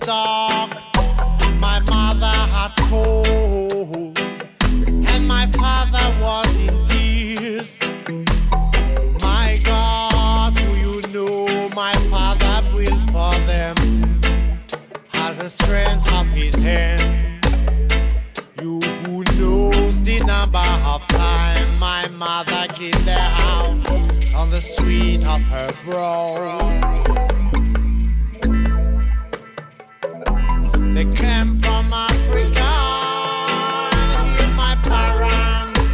dark. My mother had cold, and my father was in tears. My God, who you know, my father built for them, has the strength of his hand. You who knows the number of time my mother cleaned their house on the street of her brow. They came from Africa. My parents.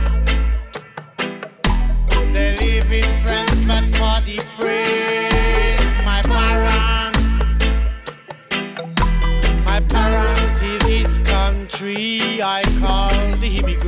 They live in France, but for the my parents. My parents is this country I call the.